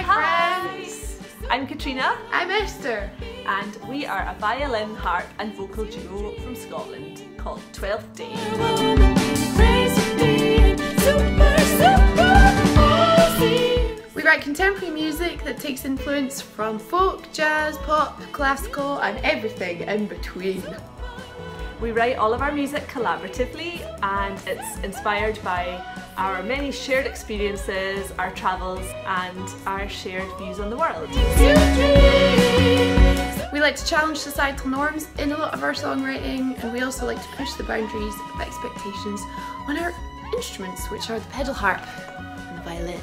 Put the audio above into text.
Hi, friends. I'm Katrina I'm Esther. and we are a violin, harp and vocal duo from Scotland called 12th Day. We write contemporary music that takes influence from folk, jazz, pop, classical, and everything in between. We write all of our music collaboratively and it's inspired by our many shared experiences, our travels and our shared views on the world. We like to challenge societal norms in a lot of our songwriting, and we also like to push the boundaries of expectations on our instruments, which are the pedal harp and the violin.